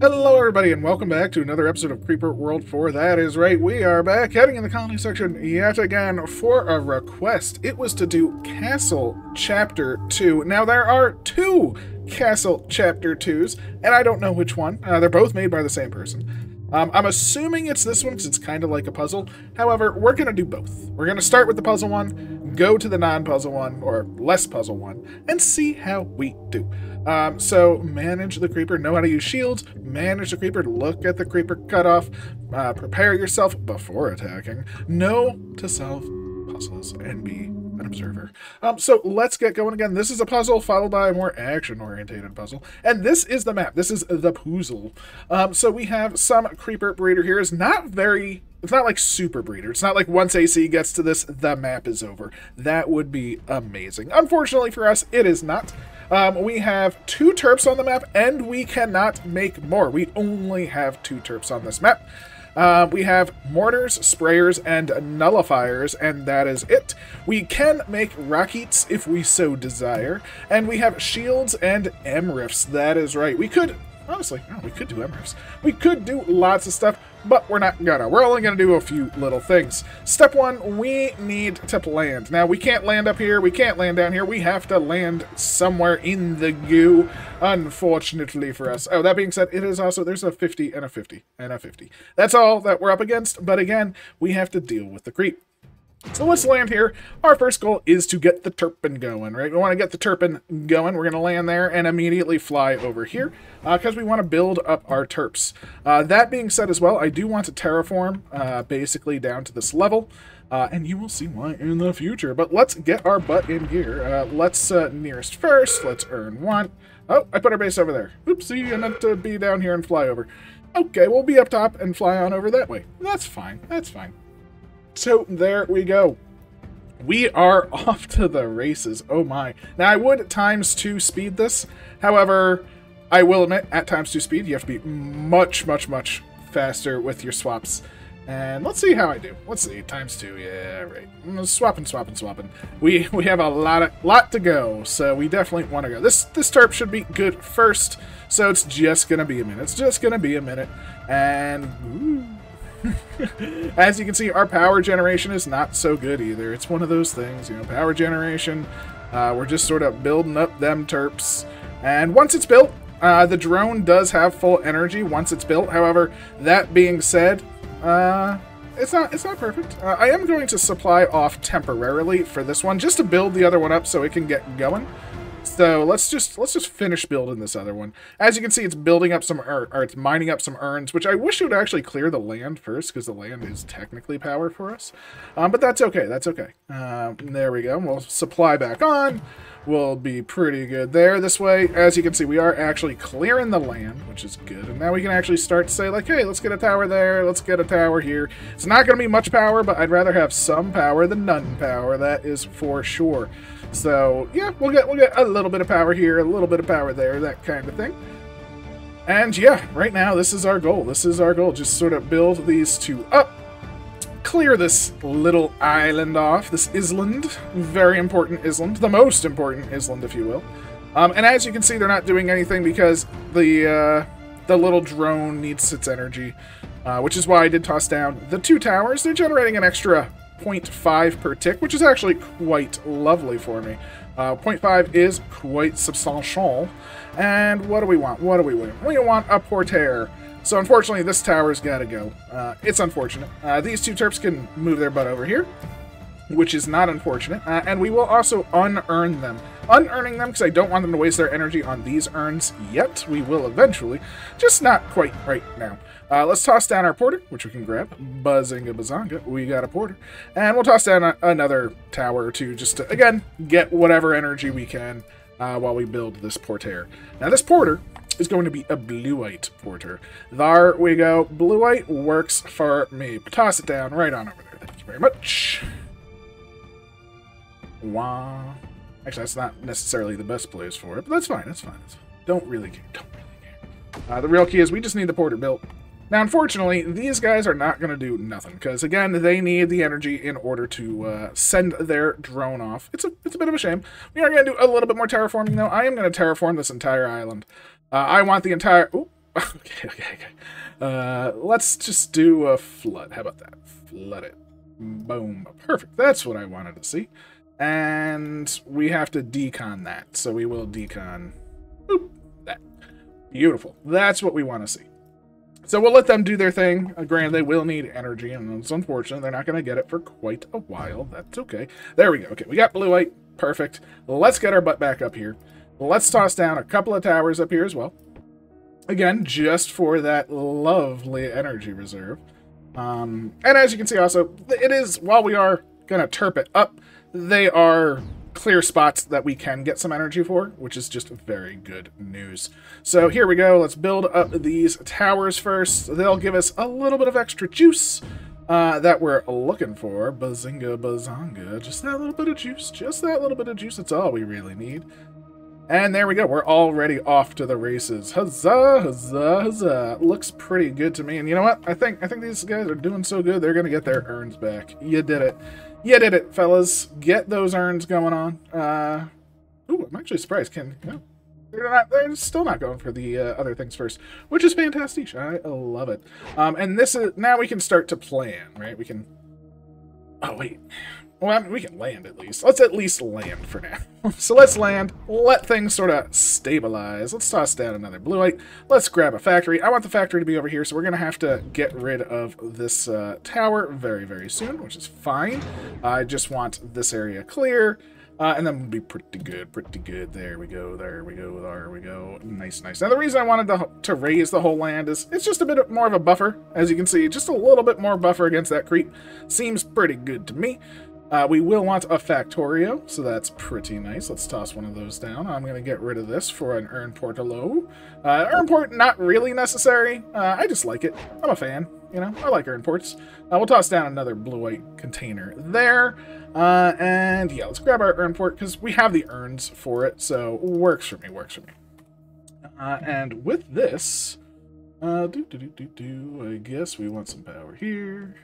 Hello, everybody, and welcome back to another episode of Creeper World 4. That is right, we are back heading in the colony section yet again for a request. It was to do Castle Chapter 2. Now, there are two Castle Chapter 2s, and I don't know which one. Uh, they're both made by the same person. Um, I'm assuming it's this one because it's kind of like a puzzle. However, we're going to do both. We're going to start with the puzzle one, go to the non-puzzle one, or less puzzle one, and see how we do. Um, so manage the creeper, know how to use shields, manage the creeper, look at the creeper cutoff, uh, prepare yourself before attacking, know to solve puzzles, and be an observer. Um, so let's get going again. This is a puzzle followed by a more action-orientated puzzle, and this is the map. This is the puzzle. Um, so we have some creeper breeder here. Is not very it's not like super breeder. It's not like once AC gets to this, the map is over. That would be amazing. Unfortunately for us, it is not. Um, we have two terps on the map, and we cannot make more. We only have two terps on this map. Uh, we have mortars, sprayers, and nullifiers, and that is it. We can make rockets if we so desire, and we have shields and emrifs. That is right. We could honestly, oh, we could do MRFs. We could do lots of stuff, but we're not gonna. We're only gonna do a few little things. Step one, we need to land. Now, we can't land up here, we can't land down here, we have to land somewhere in the goo, unfortunately for us. Oh, that being said, it is also, there's a 50 and a 50 and a 50. That's all that we're up against, but again, we have to deal with the creep. So let's land here. Our first goal is to get the Turpin going, right? We want to get the Turpin going. We're going to land there and immediately fly over here because uh, we want to build up our Terps. Uh, that being said as well, I do want to terraform uh, basically down to this level. Uh, and you will see why in the future. But let's get our butt in here. Uh, let's uh, nearest first. Let's earn one. Oh, I put our base over there. Oopsie, I meant to be down here and fly over. Okay, we'll be up top and fly on over that way. That's fine. That's fine. So there we go. We are off to the races. Oh my. Now I would times two speed this. However, I will admit, at times two speed, you have to be much, much, much faster with your swaps. And let's see how I do. Let's see, times two, yeah, right. Mm, swapping, swapping, swapping. We we have a lot of lot to go, so we definitely want to go. This this terp should be good first, so it's just gonna be a minute. It's just gonna be a minute, and ooh, As you can see, our power generation is not so good either. It's one of those things, you know, power generation. Uh, we're just sort of building up them terps. And once it's built, uh, the drone does have full energy once it's built. However, that being said, uh, it's not it's not perfect. Uh, I am going to supply off temporarily for this one, just to build the other one up so it can get going. So let's just let's just finish building this other one. As you can see, it's building up some or, or it's mining up some urns, which I wish it would actually clear the land first, because the land is technically power for us. Um, but that's okay. That's okay. Um, there we go. We'll supply back on. We'll be pretty good there. This way, as you can see, we are actually clearing the land, which is good. And now we can actually start to say, like, hey, let's get a tower there. Let's get a tower here. It's not going to be much power, but I'd rather have some power than none power. That is for sure. So yeah, we'll get we'll get a little bit of power here, a little bit of power there, that kind of thing. And yeah, right now this is our goal. This is our goal. Just sort of build these two up. Clear this little island off, this island. Very important island. The most important island, if you will. Um, and as you can see, they're not doing anything because the uh, the little drone needs its energy. Uh, which is why I did toss down the two towers. They're generating an extra 0.5 per tick, which is actually quite lovely for me. Uh, 0.5 is quite substantial. And what do we want? What do we want? We want a portere. So unfortunately, this tower's got to go. Uh, it's unfortunate. Uh, these two terps can move their butt over here, which is not unfortunate. Uh, and we will also unearn them. Unearning them because I don't want them to waste their energy on these urns yet. We will eventually, just not quite right now. Uh, let's toss down our porter, which we can grab. Buzzinga bazonga, we got a porter. And we'll toss down a, another tower or two just to, again, get whatever energy we can uh, while we build this porter. Now this porter is going to be a bluite porter. There we go. Bluite works for me. Toss it down right on over there. Thank you very much. Wow. Actually, that's not necessarily the best place for it, but that's fine. That's fine. That's fine. Don't really care. Don't really care. Uh, the real key is we just need the porter built. Now, unfortunately, these guys are not going to do nothing, because, again, they need the energy in order to uh, send their drone off. It's a, it's a bit of a shame. We are going to do a little bit more terraforming, though. I am going to terraform this entire island. Uh, I want the entire... Ooh, okay, okay, okay. Uh, let's just do a flood. How about that? Flood it. Boom. Perfect. That's what I wanted to see. And we have to decon that. So we will decon boop, that. Beautiful. That's what we want to see. So we'll let them do their thing. Uh, granted, they will need energy, and it's unfortunate they're not going to get it for quite a while. That's okay. There we go. Okay, we got bluite. Perfect. Let's get our butt back up here. Let's toss down a couple of towers up here as well. Again, just for that lovely energy reserve. Um, and as you can see also, it is, while we are going to turp it up, they are clear spots that we can get some energy for, which is just very good news. So here we go. Let's build up these towers first. They'll give us a little bit of extra juice uh, that we're looking for. Bazinga, bazanga. Just that little bit of juice. Just that little bit of juice. That's all we really need. And there we go. We're already off to the races. Huzzah, huzzah, huzzah. Looks pretty good to me. And you know what? I think I think these guys are doing so good. They're going to get their urns back. You did it. You did it, fellas. Get those urns going on. Uh, ooh, I'm actually surprised. Can no, they're not. They're still not going for the uh, other things first, which is fantastic. I love it. Um, and this is now we can start to plan, right? We can. Oh wait. Well, I mean, we can land at least. Let's at least land for now. so let's land, let things sort of stabilize. Let's toss down another bluite. Let's grab a factory. I want the factory to be over here, so we're going to have to get rid of this uh, tower very, very soon, which is fine. I just want this area clear. Uh, and then we'll be pretty good, pretty good. There we go, there we go, there we go. Nice, nice. Now, the reason I wanted to, to raise the whole land is it's just a bit more of a buffer, as you can see. Just a little bit more buffer against that creep. Seems pretty good to me. Uh, we will want a Factorio, so that's pretty nice. Let's toss one of those down. I'm going to get rid of this for an Urn Portalo. Uh, Urn Port, not really necessary. Uh, I just like it. I'm a fan, you know? I like Urn Ports. Uh, we'll toss down another bluite container there. Uh, and yeah, let's grab our Urn Port, because we have the urns for it, so works for me, works for me. Uh, and with this, uh, do, do, do, do, do, I guess we want some power here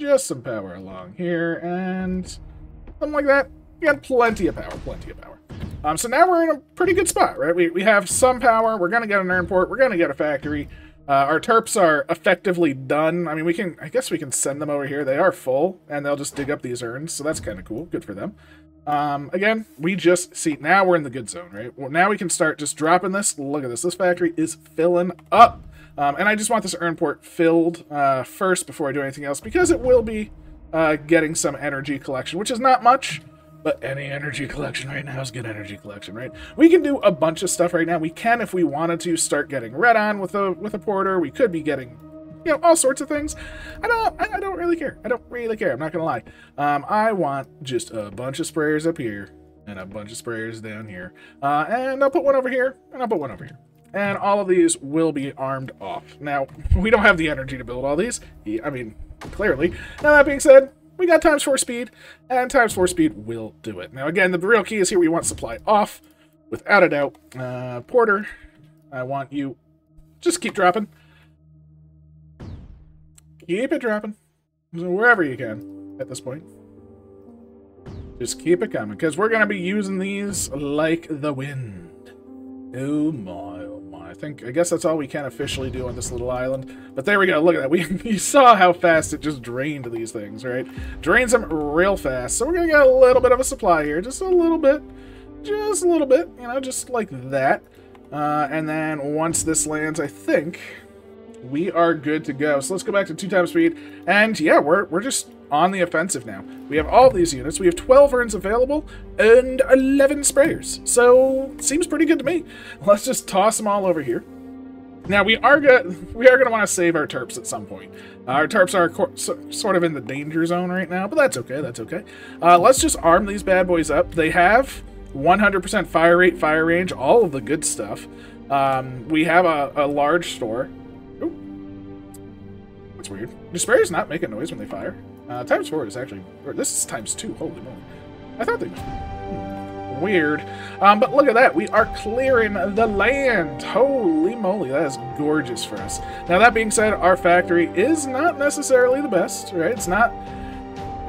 just some power along here, and something like that. We got plenty of power, plenty of power. Um, so now we're in a pretty good spot, right? We, we have some power. We're going to get an airport. We're going to get a factory. Uh, our terps are effectively done. I mean, we can, I guess we can send them over here. They are full, and they'll just dig up these urns, so that's kind of cool. Good for them. Um, again, we just, see, now we're in the good zone, right? Well, now we can start just dropping this. Look at this. This factory is filling up. Um, and I just want this urn port filled uh, first before I do anything else, because it will be uh, getting some energy collection, which is not much, but any energy collection right now is good energy collection, right? We can do a bunch of stuff right now. We can, if we wanted to, start getting Redon with a with a porter. We could be getting, you know, all sorts of things. I don't, I, I don't really care. I don't really care. I'm not gonna lie. Um, I want just a bunch of sprayers up here and a bunch of sprayers down here, uh, and I'll put one over here, and I'll put one over here and all of these will be armed off. Now, we don't have the energy to build all these. I mean, clearly. Now, that being said, we got times 4 speed, and times 4 speed will do it. Now, again, the real key is here we want supply off, without a doubt. Uh, Porter, I want you... Just keep dropping. Keep it dropping. Wherever you can at this point. Just keep it coming, because we're going to be using these like the wind. Oh my, I think, I guess that's all we can officially do on this little island. But there we go, look at that. We You saw how fast it just drained these things, right? Drains them real fast. So we're going to get a little bit of a supply here. Just a little bit. Just a little bit, you know, just like that. Uh, and then once this lands, I think we are good to go. So let's go back to two times speed. And yeah, we're, we're just on the offensive now. We have all these units. We have 12 urns available and 11 sprayers. So seems pretty good to me. Let's just toss them all over here. Now we are going we are going to want to save our terps at some point. Our terps are so, sort of in the danger zone right now, but that's okay. That's okay. Uh, let's just arm these bad boys up. They have 100% fire rate, fire range, all of the good stuff. Um, we have a, a large store. Ooh. That's weird. Do sprayers not make a noise when they fire? Uh, times four is actually, or this is times two, holy moly. I thought they were hmm, weird. Um, but look at that, we are clearing the land. Holy moly, that is gorgeous for us. Now that being said, our factory is not necessarily the best, right? It's not,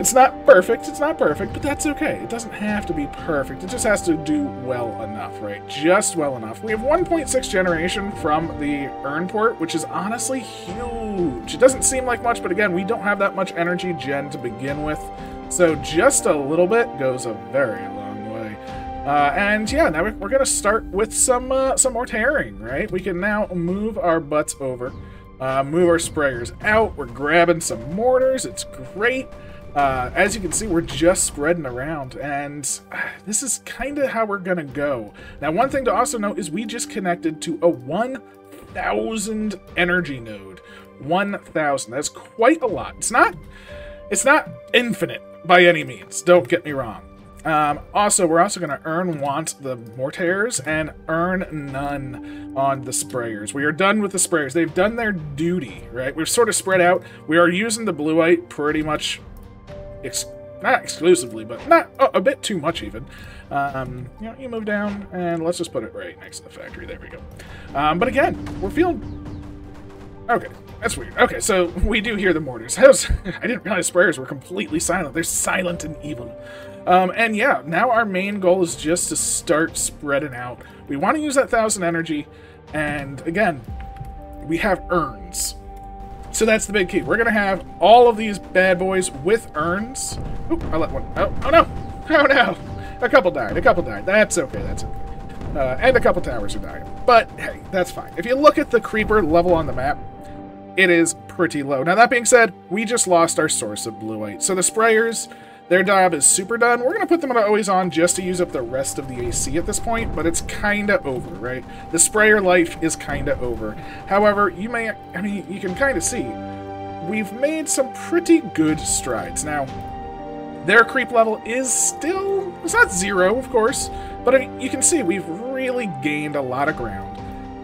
It's not perfect, it's not perfect, but that's okay. It doesn't have to be perfect. It just has to do well enough, right? Just well enough. We have 1.6 generation from the urn port, which is honestly huge. It doesn't seem like much, but again, we don't have that much energy gen to begin with. So just a little bit goes a very long way. Uh, and yeah, now we're going to start with some uh, some more tearing, right? We can now move our butts over, uh, move our sprayers out. We're grabbing some mortars. It's great. Uh, as you can see, we're just spreading around, and uh, this is kind of how we're going to go. Now, one thing to also note is we just connected to a 1,000 energy node. 1,000. That's quite a lot. It's not, it's not infinite by any means. Don't get me wrong. Um, also, we're also going to earn want the mortars and earn none on the sprayers. We are done with the sprayers. They've done their duty, right? We've sort of spread out. We are using the bluite pretty much, ex not exclusively, but not a bit too much even. Um, you know, you move down, and let's just put it right next to the factory. There we go. Um, but again, we're feeling... Okay, that's weird. Okay, so we do hear the mortars. I, was, I didn't realize sprayers were completely silent. They're silent and evil. Um, and yeah, now our main goal is just to start spreading out. We want to use that thousand energy, and again, we have urns. So that's the big key. We're gonna have all of these bad boys with urns. Oh, I let one. Oh, oh no! Oh no! A couple died. A couple died. That's okay. That's okay. Uh, and a couple towers are dying. But hey, that's fine. If you look at the creeper level on the map, it is pretty low. Now, that being said, we just lost our source of bluite. So the sprayers, their job is super done. We're going to put them on always on just to use up the rest of the AC at this point, but it's kind of over, right? The sprayer life is kind of over. However, you may, I mean, you can kind of see, we've made some pretty good strides. Now, their creep level is still, it's not zero, of course, but you can see we've really gained a lot of ground.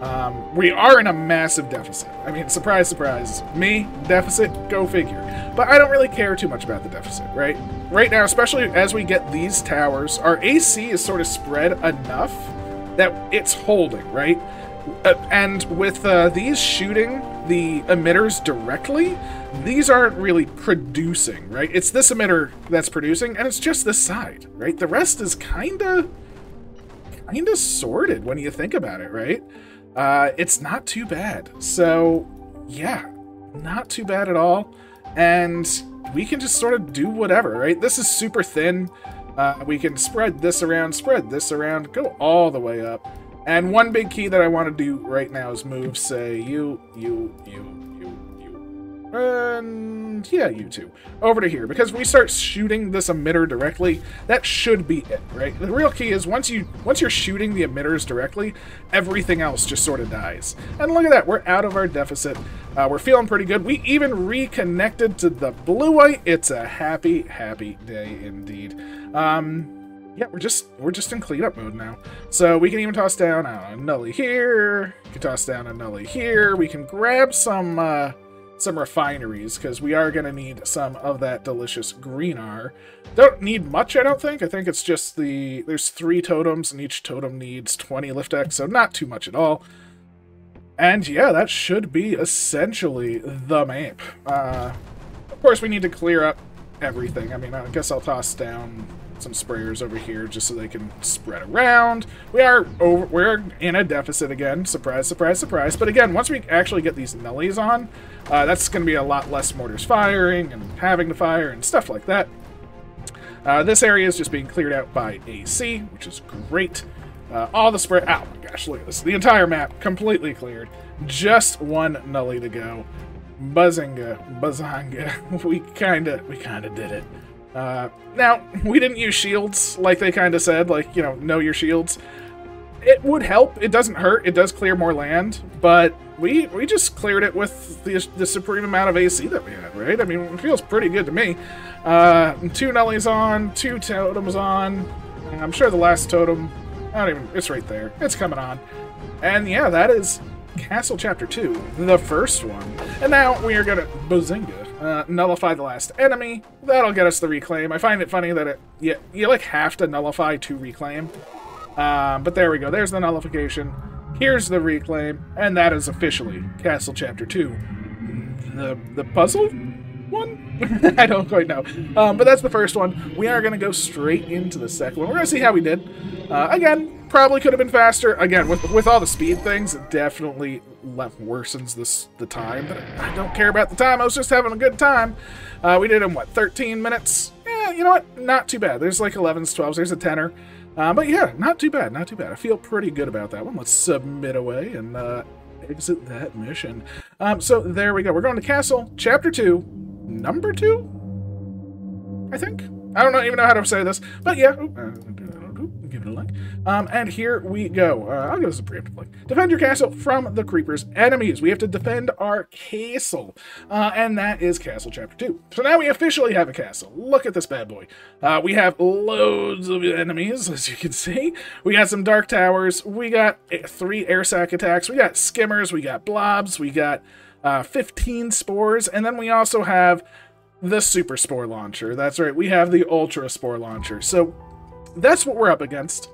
Um, we are in a massive deficit. I mean, surprise, surprise. Me, deficit, go figure. But I don't really care too much about the deficit, right? Right now, especially as we get these towers, our AC is sort of spread enough that it's holding, right? Uh, and with uh, these shooting the emitters directly, these aren't really producing, right? It's this emitter that's producing, and it's just this side, right? The rest is kind of, kind of sorted when you think about it, right? Uh, it's not too bad. So, yeah, not too bad at all. And we can just sort of do whatever, right? This is super thin. Uh, we can spread this around, spread this around, go all the way up. And one big key that I want to do right now is move, say, you, you, you, and yeah, you two. Over to here. Because we start shooting this emitter directly, that should be it, right? The real key is once you once you're shooting the emitters directly, everything else just sort of dies. And look at that, we're out of our deficit. Uh, we're feeling pretty good. We even reconnected to the bluite. It's a happy, happy day indeed. Um, yeah, we're just we're just in cleanup mode now. So we can even toss down a nully here. We can toss down a nully here. We can grab some uh, some refineries, because we are going to need some of that delicious greenar. Don't need much, I don't think. I think it's just the... There's three totems, and each totem needs 20 liftic, so not too much at all. And yeah, that should be essentially the map. Uh, of course, we need to clear up everything. I mean, I guess I'll toss down some sprayers over here just so they can spread around. We are over, we're in a deficit again. Surprise, surprise, surprise. But again, once we actually get these nullies on, uh, that's going to be a lot less mortars firing and having to fire and stuff like that. Uh, this area is just being cleared out by AC, which is great. Uh, all the spray. Oh my gosh, look at this. The entire map completely cleared. Just one nully to go. Buzzinga, buzzanga. We kinda, we kinda did it. Uh, now, we didn't use shields, like they kind of said, like, you know, know your shields. It would help. It doesn't hurt. It does clear more land, but we we just cleared it with the, the supreme amount of AC that we had, right? I mean, it feels pretty good to me. Uh, two Nullies on, two Totems on. I'm sure the last Totem, I don't even, it's right there. It's coming on. And yeah, that is Castle Chapter 2, the first one. And now we are going to Bazinga. Uh, nullify the last enemy. That'll get us the reclaim. I find it funny that it you, you like have to nullify to reclaim. Um, but there we go. There's the nullification. Here's the reclaim, and that is officially Castle Chapter 2. The the puzzle one? I don't quite know. Um, but that's the first one. We are going to go straight into the second one. We're going to see how we did. Uh, again, probably could have been faster. Again, with with all the speed things, it definitely worsens this the time. But I don't care about the time. I was just having a good time. Uh, we did in, what, 13 minutes? Yeah, you know what? Not too bad. There's like 11s, 12s. There's a tenor. Uh, but yeah, not too bad, not too bad. I feel pretty good about that one. Let's submit away and uh, exit that mission. Um, so there we go. We're going to Castle, Chapter 2, Number 2? I think. I don't even know how to say this, but yeah. Uh, give it a like. Um, and here we go. Uh, I'll give this a preemptive like. Defend your castle from the creepers' enemies. We have to defend our castle. Uh, and that is Castle Chapter 2. So now we officially have a castle. Look at this bad boy. Uh, we have loads of enemies, as you can see. We got some dark towers. We got three air sac attacks. We got skimmers. We got blobs. We got uh, 15 spores. And then we also have the super spore launcher. That's right, we have the ultra spore launcher. So that's what we're up against.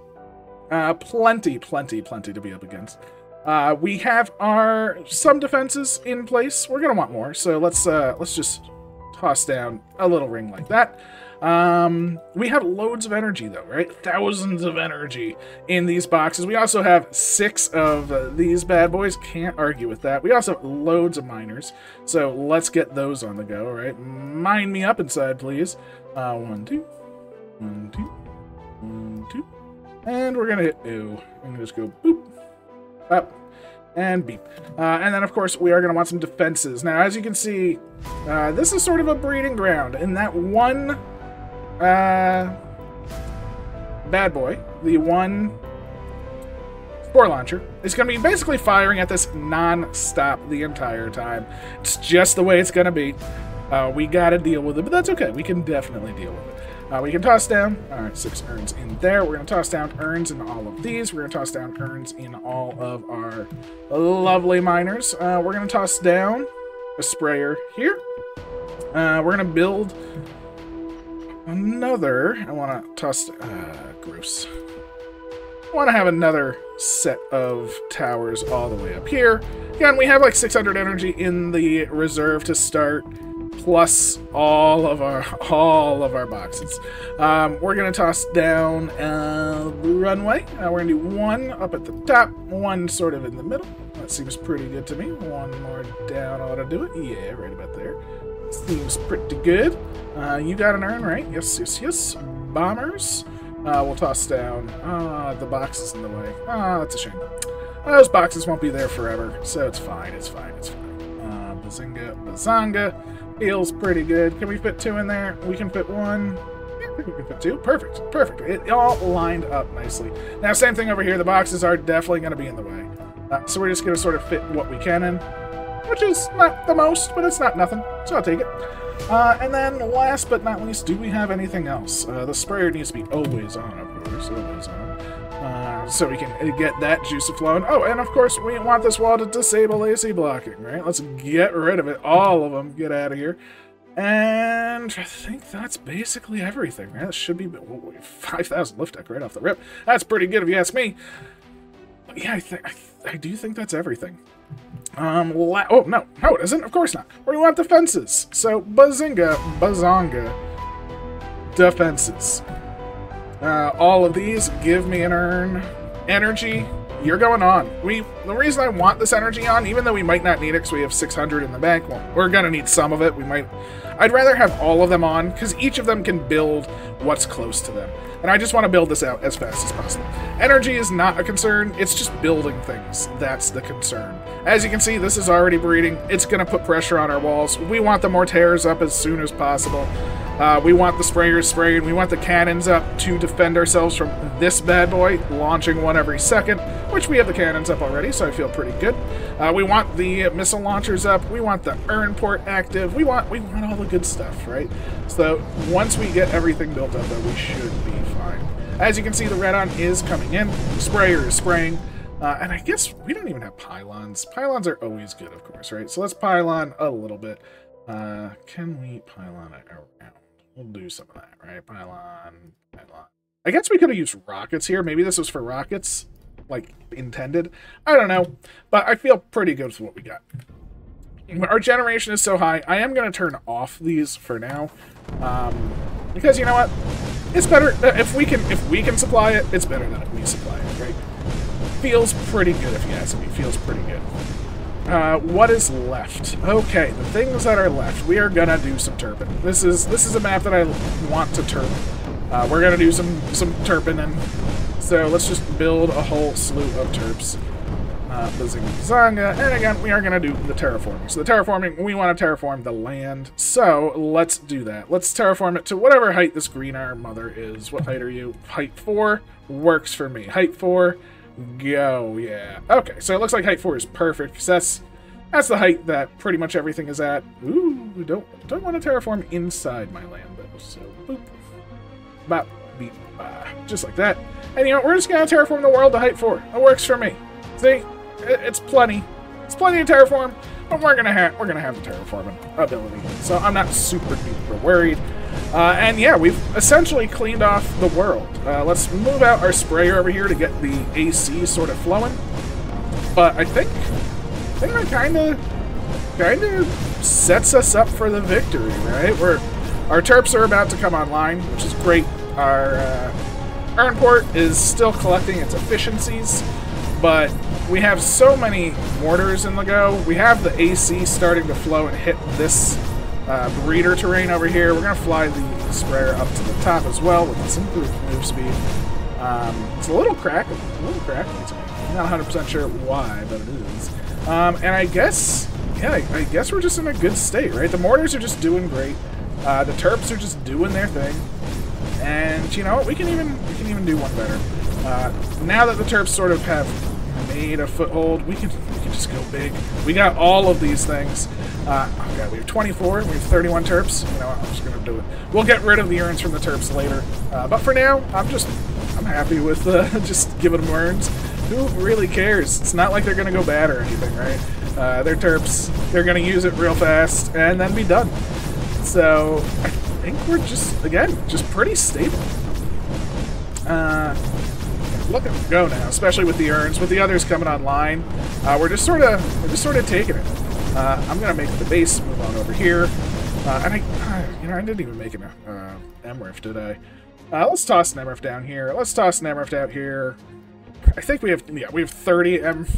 Uh, plenty, plenty, plenty to be up against. Uh, we have our some defenses in place. We're gonna want more, so let's uh, let's just toss down a little ring like that. Um, we have loads of energy though, right? Thousands of energy in these boxes. We also have six of uh, these bad boys. Can't argue with that. We also have loads of miners, so let's get those on the go, right? Mine me up inside, please. Uh, one, two, one, two. One, two. And we're gonna hit ew. I'm gonna just go boop, up, and beep. Uh, and then, of course, we are gonna want some defenses. Now, as you can see, uh, this is sort of a breeding ground. In that one uh, bad boy, the one spore launcher, is going to be basically firing at this non-stop the entire time. It's just the way it's going to be. Uh, we got to deal with it, but that's okay. We can definitely deal with it. Uh, we can toss down, all right, six urns in there. We're going to toss down urns in all of these. We're going to toss down urns in all of our lovely miners. Uh, we're going to toss down a sprayer here. Uh, we're going to build another. I want to toss, uh, gross. I want to have another set of towers all the way up here. Again, we have like 600 energy in the reserve to start plus all of our all of our boxes. Um, we're gonna toss down a runway. Uh, we're gonna do one up at the top, one sort of in the middle. That seems pretty good to me. One more down ought to do it. Yeah, right about there. Seems pretty good. Uh, you got an urn, right? Yes, yes, yes. Bombers. Uh, we'll toss down. Uh, the box is in the way. Ah, that's a shame. Those boxes won't be there forever, so it's fine. It's fine. It's fine. Uh, Bazinga, Bazanga. Feels pretty good. Can we fit two in there? We can fit one. Yeah, we can fit two. Perfect. Perfect. It all lined up nicely. Now, same thing over here. The boxes are definitely going to be in the way. Uh, so we're just going to sort of fit what we can in, which is not the most, but it's not nothing. So I'll take it. Uh, and then last but not least, do we have anything else? Uh, the sprayer needs to be always on, of course. Always on. So we can get that juice flowing. Oh, and of course, we want this wall to disable AC blocking, right? Let's get rid of it. All of them. Get out of here. And I think that's basically everything. Right? That should be 5,000 liftic right off the rip. That's pretty good if you ask me. But yeah, I, think I, I do think that's everything. Um, oh, no. No, it isn't. Of course not. We want defenses. So, Bazinga, Bazonga, defenses. Uh, all of these give me an earn Energy, you're going on. We The reason I want this energy on, even though we might not need it because we have 600 in the bank, well, we're going to need some of it. We might... I'd rather have all of them on because each of them can build what's close to them. And I just want to build this out as fast as possible. Energy is not a concern, it's just building things. That's the concern. As you can see, this is already breeding. It's going to put pressure on our walls. We want the mortars up as soon as possible. Uh, we want the sprayers spraying. We want the cannons up to defend ourselves from this bad boy, launching one every second, which we have the cannons up already, so I feel pretty good. Uh, we want the missile launchers up. We want the urn port active. We want we want all the good stuff, right? So once we get everything built up, though, we should be fine. As you can see, the Redon is coming in. The sprayer is spraying. Uh, and I guess we don't even have pylons. Pylons are always good, of course, right? So let's pylon a little bit. Uh, can we pylon it around? We'll do some of that, right? Pylon, pylon. I guess we could have used rockets here. Maybe this was for rockets, like, intended. I don't know. But I feel pretty good with what we got. our generation is so high, I am going to turn off these for now. Um, because you know what? It's better if we can if we can supply it, it's better than if we supply it, right? Feels pretty good if you ask me. Feels pretty good. Uh, what is left? Okay, the things that are left. We are gonna do some turpin. This is this is a map that I want to turp. Uh, we're gonna do some some turpin, and so let's just build a whole slew of terps uh, Bazinga and again, we are going to do the terraforming. So the terraforming, we want to terraform the land, so let's do that. Let's terraform it to whatever height this green arm mother is. What height are you? Height 4 works for me. Height 4, go, yeah. Okay, so it looks like height 4 is perfect, because that's, that's the height that pretty much everything is at. Ooh, don't, don't want to terraform inside my land, though, so boop. Bop, beep, bah. Just like that. And you know, we're just to terraform the world to height 4. It works for me. See? it's plenty. It's plenty of terraform, but we're gonna have we're gonna have the terraforming ability, so I'm not super duper worried. Uh, and yeah, we've essentially cleaned off the world. Uh, let's move out our sprayer over here to get the AC sort of flowing. But I think I think that kind of kind of sets us up for the victory, right? We're our terps are about to come online, which is great. Our uh, Earnport is still collecting its efficiencies, but we have so many mortars in the go. We have the AC starting to flow and hit this uh, breeder terrain over here. We're going to fly the sprayer up to the top as well with this improved move speed. Um, it's a little crack, a little crack. I'm not 100% sure why, but it is. Um, and I guess, yeah, I, I, guess we're just in a good state, right? The mortars are just doing great. Uh, the terps are just doing their thing. And you know what? We can even even do one better. Uh, now that the terps sort of have made a foothold. We can we can just go big. We got all of these things. Uh, oh god, we have 24. We have 31 terps. You know, I'm just gonna do it. We'll get rid of the urns from the terps later. Uh, but for now, I'm just I'm happy with uh, just giving them urns. Who really cares? It's not like they're gonna go bad or anything, right? Uh, they're terps. They're gonna use it real fast and then be done. So I think we're just again just pretty stable. Uh, look at them go now, especially with the urns. With the others coming online, uh, we're just sort of we're just sort of taking it. Uh, I'm gonna make the base move on over here, uh, and I, you know, I didn't even make an uh, Emriff, did I? Uh, let's toss an down here. Let's toss an out here. I think we have yeah we have 30 M.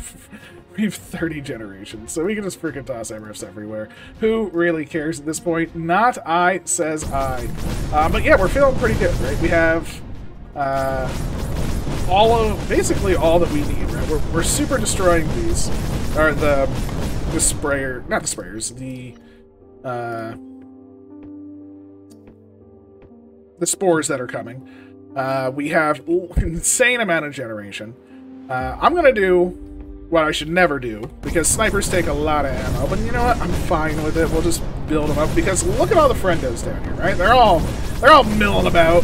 We have 30 generations, so we can just freaking toss Emriffs everywhere. Who really cares at this point? Not I, says I. Uh, but yeah, we're feeling pretty good, right? We have uh, all of basically all that we need. Right, we're, we're super destroying these, or the the sprayer, not the sprayers, the uh, the spores that are coming. Uh, we have insane amount of generation. Uh, I'm gonna do what I should never do because snipers take a lot of ammo. But you know what? I'm fine with it. We'll just build them up because look at all the friendos down here, right? They're all they're all milling about.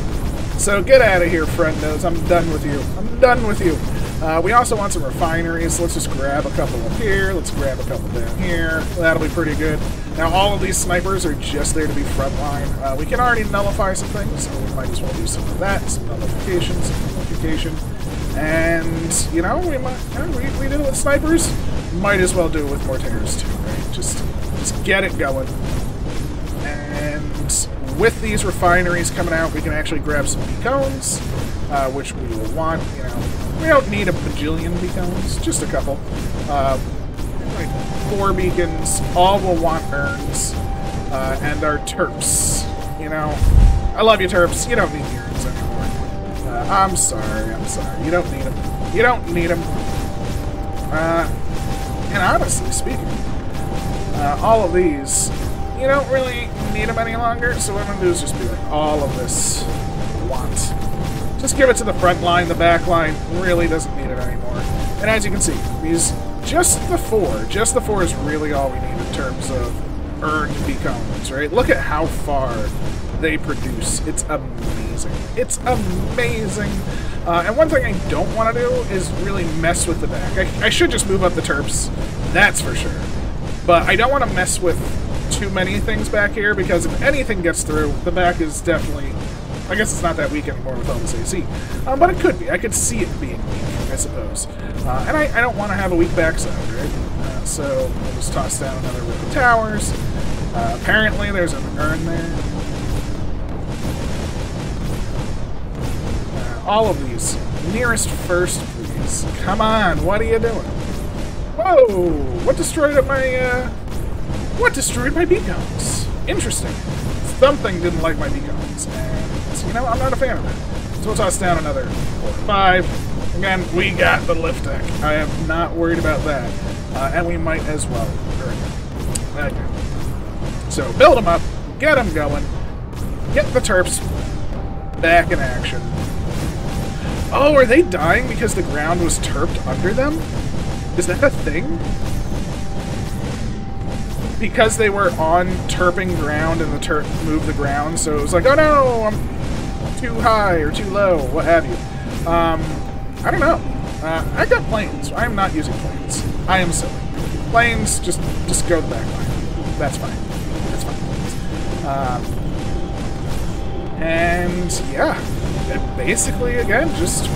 So get out of here, friendos. I'm done with you. I'm done with you. Uh, we also want some refineries. Let's just grab a couple up here. Let's grab a couple down here. That'll be pretty good. Now, all of these snipers are just there to be frontline. Uh, we can already nullify some things, so we might as well do some of that. Some nullification, some nullification. And, you know, we might, you know, we, we did it with snipers. Might as well do it with mortars, too, right? Just, just get it going. And with these refineries coming out, we can actually grab some beacons, uh, which we will want. You know, we don't need a bajillion beacons, just a couple. Uh, like four beacons. All will want urns, uh, and our terps. You know, I love you, terps. You don't need urns anymore. Uh, I'm sorry. I'm sorry. You don't need them. You don't need them. Uh, and honestly speaking, uh, all of these you don't really need them any longer, so what I'm going to do is just like, all of this want. Just give it to the front line, the back line really doesn't need it anymore. And as you can see, these, just the four, just the four is really all we need in terms of earned beacons, right? Look at how far they produce. It's amazing. It's amazing. Uh, and one thing I don't want to do is really mess with the back. I, I should just move up the terps, that's for sure. But I don't want to mess with too many things back here, because if anything gets through, the back is definitely... I guess it's not that weak anymore with all this AC. Um, but it could be. I could see it being weak, I suppose. Uh, and I, I, don't want to have a weak backside, right? Uh, so we'll just toss down another row of towers. Uh, apparently there's an urn there. Uh, all of these. Nearest first, please. Come on, what are you doing? Whoa! What destroyed my, uh... What destroyed my beacons? Interesting. Something didn't like my beacons, and, you know, I'm not a fan of it. So we'll toss down another four, five. Again, we got the liftic. I am not worried about that. Uh, and we might as well Okay. So build them up, get them going, get the Terps back in action. Oh, are they dying because the ground was terped under them? Is that a thing? Because they were on terping ground and the terp moved the ground, so it was like, oh no, I'm too high or too low, what have you. Um, I don't know. Uh, I got planes. I am not using planes. I am silly. Planes, just just go the back line. That's fine. That's fine. Um, and yeah, basically again, just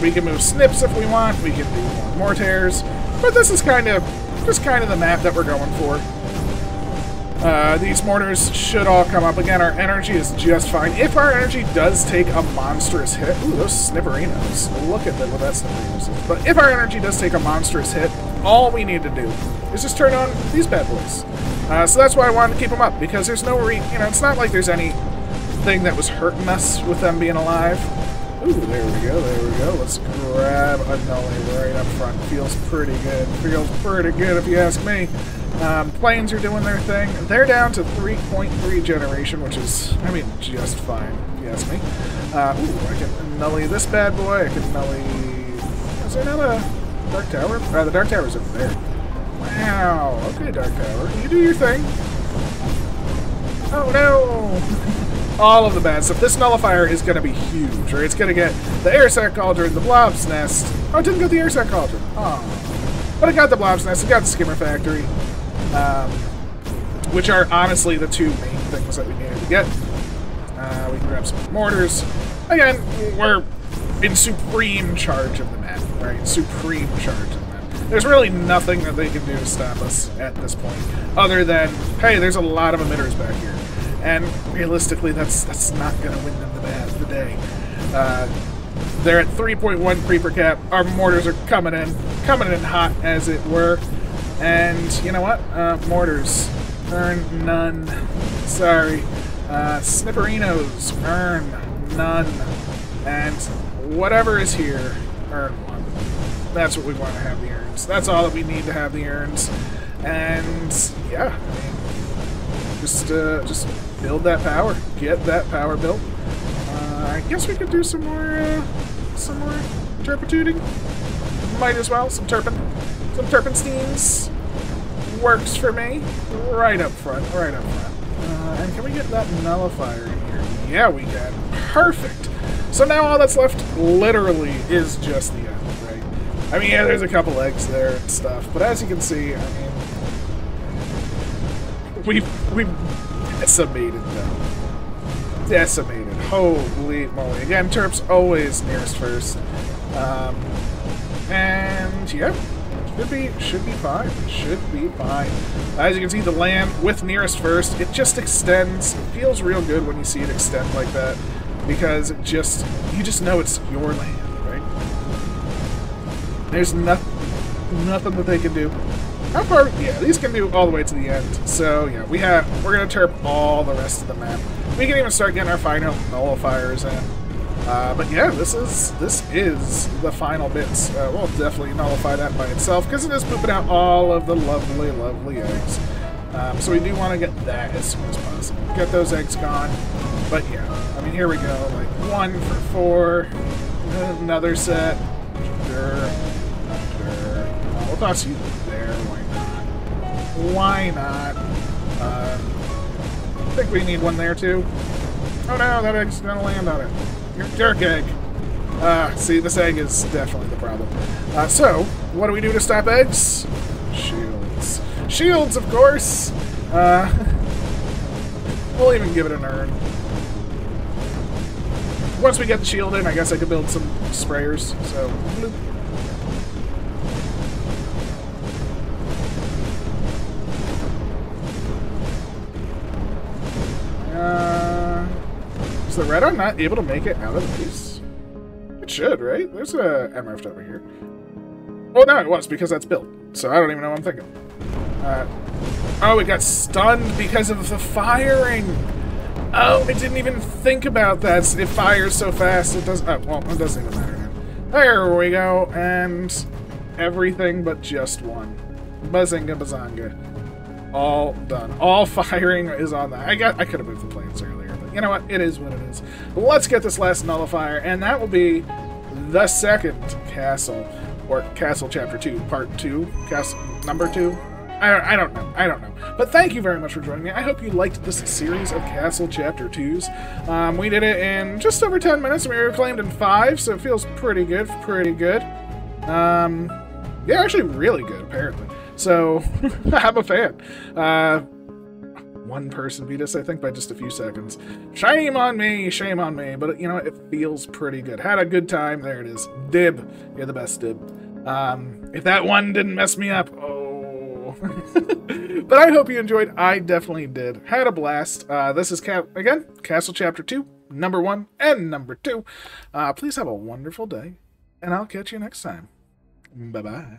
we can move snips if we want. We can do more tears, but this is kind of just kind of the map that we're going for. Uh, these mortars should all come up. Again, our energy is just fine. If our energy does take a monstrous hit... Ooh, those snipperinos. Look at that, what that snipperinos is. But if our energy does take a monstrous hit, all we need to do is just turn on these bad boys. Uh, so that's why I wanted to keep them up, because there's no re... You know, it's not like there's anything that was hurting us with them being alive. Ooh, there we go, there we go. Let's grab a Nully right up front. Feels pretty good. Feels pretty good if you ask me. Um, planes are doing their thing. They're down to 3.3 generation, which is, I mean, just fine, if you ask me. Uh, ooh, I can nully this bad boy. I can nully... Is there not a Dark Tower? Uh, the Dark Tower's over there. Wow, okay, Dark Tower. You do your thing. Oh, no! All of the bad stuff. This nullifier is going to be huge, right? It's going to get the air sac cauldron, the blob's nest. Oh, it didn't get the air sac cauldron. Oh. But it got the blob's nest, it got the skimmer factory um, which are honestly the two main things that we needed to get. Uh, we can grab some mortars. Again, we're in supreme charge of the map, right? Supreme charge of the map. There's really nothing that they can do to stop us at this point, other than, hey, there's a lot of emitters back here. And realistically, that's that's not going to win them the, bad, the day. Uh, they're at 3.1 creeper cap. Our mortars are coming in, coming in hot, as it were. And you know what? Uh, mortars. Earn none. Sorry. Uh, snipperinos. Earn none. And whatever is here, earn one. That's what we want to have the urns. That's all that we need to have the urns. And yeah, I mean, just uh, just build that power. Get that power built. Uh, I guess we could do some more uh, some more turpituding. Might as well. Some turpin. Some Terpensteins works for me. Right up front, right up front. Uh, and can we get that nullifier in here? Yeah, we can. Perfect. So now all that's left, literally, is just the end, right? I mean, yeah, there's a couple eggs there and stuff, but as you can see, I mean, we've, we've decimated them. Decimated. Holy moly. Again, Terps always nearest first. Um, and, yeah. Should be, should be fine. Should be fine. As you can see, the land with nearest first, it just extends. It feels real good when you see it extend like that. Because it just, you just know it's your land, right? There's nothing, nothing that they can do. How far? Yeah, these can do all the way to the end. So yeah, we have, we're gonna terp all the rest of the map. We can even start getting our final nullifiers in. Uh, but yeah, this is this is the final bits. Uh, we'll definitely nullify that by itself because it is pooping out all of the lovely, lovely eggs. Um, so we do want to get that as soon as possible. Get those eggs gone. But yeah, I mean, here we go. Like one for four, another set. Sure, sure. We'll toss you there. Why not? Why not? Uh, I think we need one there too. Oh no, that egg's gonna land on it. Jerk egg. Uh, see, this egg is definitely the problem. Uh, so, what do we do to stop eggs? Shields. Shields, of course! Uh, we'll even give it an urn. Once we get the shield in, I guess I could build some sprayers, so... Bloop. The red one not able to make it out of the base? It should, right? There's a MRF over here. Oh, no, it was, because that's built. So I don't even know what I'm thinking. Uh, oh, it got stunned because of the firing! Oh, I didn't even think about that. It fires so fast, it doesn't... Oh, well, it doesn't even matter now. There we go, and everything but just one. Bazinga bazanga. All done. All firing is on that. I got. I could have moved the planes earlier, you know what? It is what it is. Let's get this last nullifier, and that will be the second castle, or Castle Chapter 2, Part 2, Castle Number 2. I don't, I don't know. I don't know. But thank you very much for joining me. I hope you liked this series of Castle Chapter 2s. Um, we did it in just over 10 minutes, we reclaimed in 5, so it feels pretty good. Pretty good. Um, yeah, actually really good, apparently. So, I'm a fan. Uh, one person beat us, I think, by just a few seconds. Shame on me, shame on me, but you know, it feels pretty good. Had a good time, there it is. Dib, you're the best dib. Um, if that one didn't mess me up, oh, but I hope you enjoyed. I definitely did. Had a blast. Uh, this is, again, Castle Chapter 2, number 1 and number 2. Uh, please have a wonderful day, and I'll catch you next time. Bye-bye.